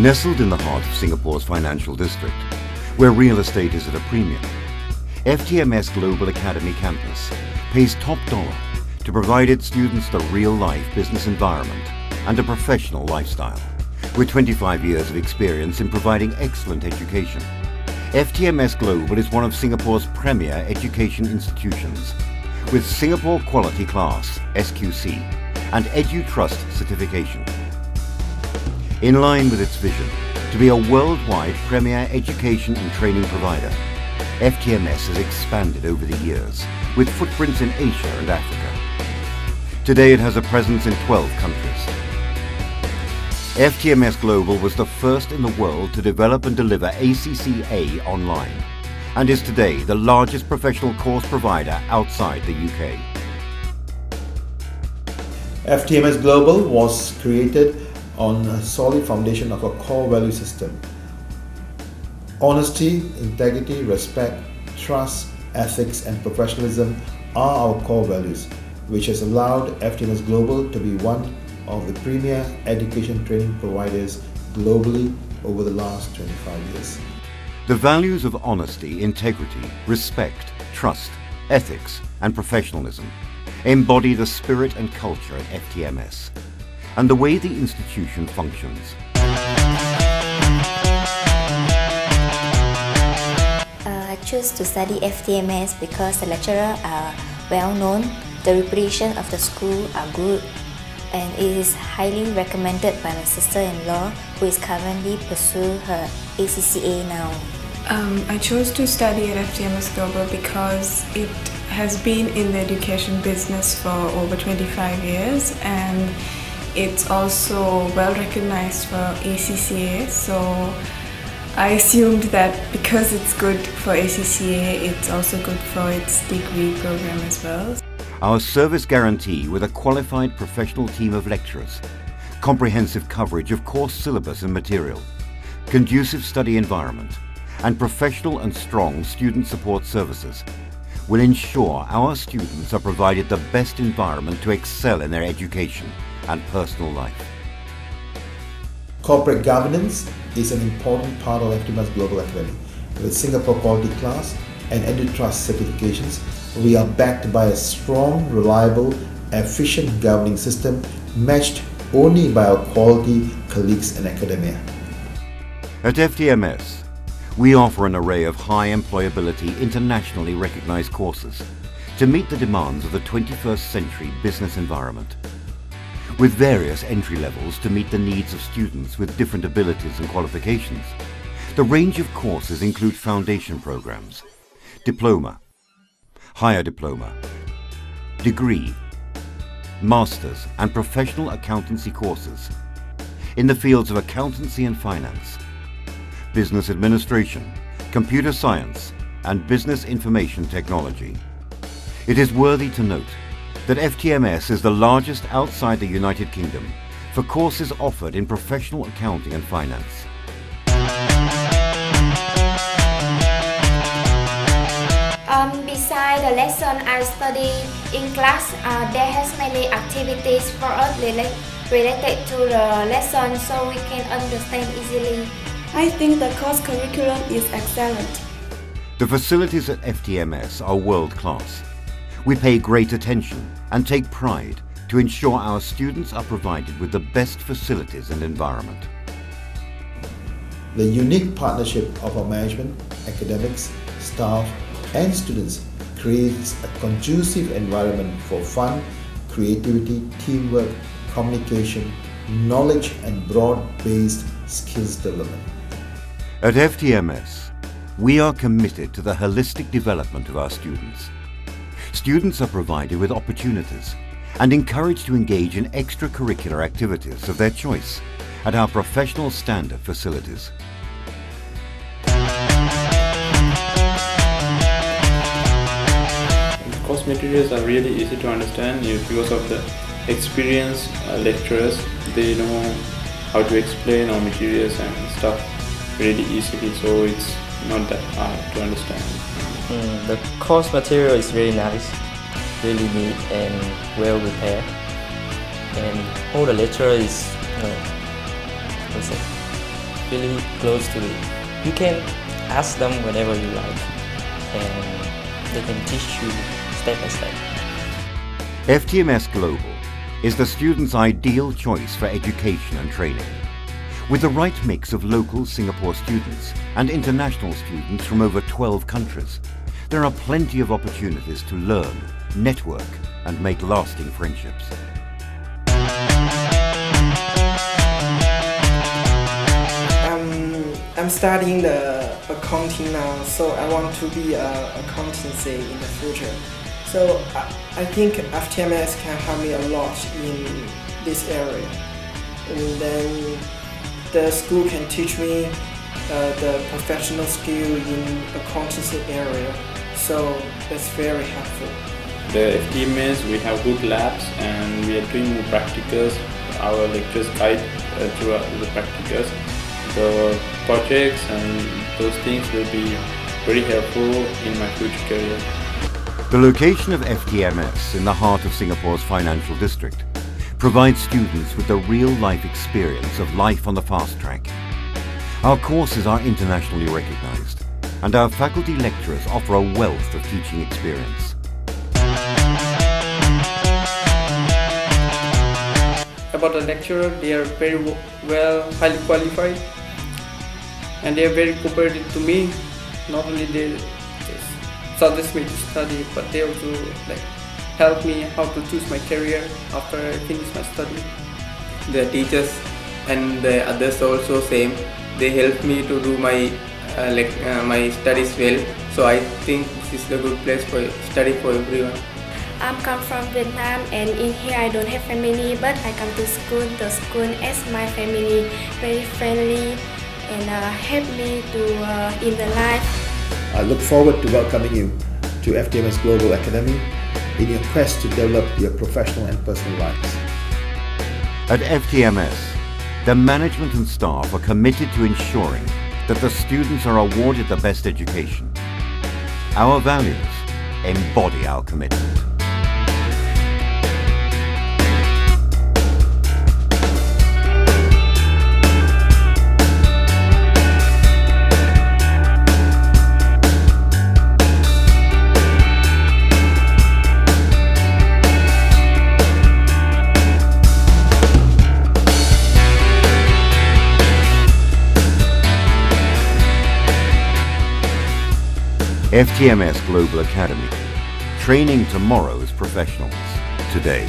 Nestled in the heart of Singapore's financial district, where real estate is at a premium, FTMS Global Academy campus pays top dollar to provide its students the real-life business environment and a professional lifestyle. With 25 years of experience in providing excellent education, FTMS Global is one of Singapore's premier education institutions with Singapore Quality Class SQC and EduTrust certification. In line with its vision to be a worldwide premier education and training provider, FTMS has expanded over the years with footprints in Asia and Africa. Today it has a presence in 12 countries. FTMS Global was the first in the world to develop and deliver ACCA online and is today the largest professional course provider outside the UK. FTMS Global was created on a solid foundation of a core value system. Honesty, integrity, respect, trust, ethics, and professionalism are our core values, which has allowed FTMS Global to be one of the premier education training providers globally over the last 25 years. The values of honesty, integrity, respect, trust, ethics, and professionalism embody the spirit and culture at FTMS and the way the institution functions. Uh, I chose to study FTMS because the lecturers are well known, the reputation of the school are good, and it is highly recommended by my sister-in-law who is currently pursuing her ACCA now. Um, I chose to study at FTMS Global because it has been in the education business for over 25 years and it's also well recognized for ACCA so I assumed that because it's good for ACCA it's also good for its degree program as well. Our service guarantee with a qualified professional team of lecturers, comprehensive coverage of course syllabus and material, conducive study environment. And professional and strong student support services will ensure our students are provided the best environment to excel in their education and personal life. Corporate governance is an important part of FTMS Global Academy. With Singapore Quality Class and EduTrust certifications, we are backed by a strong, reliable, efficient governing system matched only by our quality colleagues in academia. At FTMS, we offer an array of high employability, internationally recognized courses to meet the demands of the 21st century business environment. With various entry levels to meet the needs of students with different abilities and qualifications, the range of courses include foundation programs, diploma, higher diploma, degree, master's and professional accountancy courses in the fields of accountancy and finance, business administration, computer science, and business information technology. It is worthy to note that FTMS is the largest outside the United Kingdom for courses offered in professional accounting and finance. Um, beside the lesson I study in class, uh, there has many activities for us related to the lesson so we can understand easily. I think the course curriculum is excellent. The facilities at FTMS are world class. We pay great attention and take pride to ensure our students are provided with the best facilities and environment. The unique partnership of our management, academics, staff, and students creates a conducive environment for fun, creativity, teamwork, communication, knowledge, and broad based skills development. At FTMS, we are committed to the holistic development of our students. Students are provided with opportunities and encouraged to engage in extracurricular activities of their choice at our professional standard facilities. course materials are really easy to understand because of the experienced uh, lecturers. They know how to explain our materials and stuff really easily so it's not that hard to understand. Mm, the course material is really nice, really neat and well prepared. And all the lecturer is, you know, really close to it. You can ask them whatever you like and they can teach you step by step. FTMS Global is the student's ideal choice for education and training. With the right mix of local Singapore students and international students from over 12 countries, there are plenty of opportunities to learn, network and make lasting friendships. I'm studying the accounting now, so I want to be a accountancy in the future. So I, I think FTMS can help me a lot in this area. And then the school can teach me uh, the professional skill in accountancy area. So that's very helpful. The FTMS, we have good labs and we are doing more practicals. Our lectures guide uh, throughout the practicals. The projects and those things will be very helpful in my future career. The location of FTMS in the heart of Singapore's financial district provides students with the real-life experience of life on the fast track. Our courses are internationally recognized and our faculty lecturers offer a wealth of teaching experience. About the lecturer, they are very well, highly qualified and they are very cooperative to me. Not only they suggest me to study, but they also like help me how to choose my career after I finish my study. The teachers and the others also same. They help me to do my like uh, my studies well. So I think this is a good place for study for everyone. I'm come from Vietnam and in here I don't have family but I come to school. The school as my family, very friendly and uh, help me to uh, in the life. I look forward to welcoming you to FTMS Global Academy in your quest to develop your professional and personal lives. At FTMS, the management and staff are committed to ensuring that the students are awarded the best education. Our values embody our commitment. FTMS Global Academy, training tomorrow's professionals today.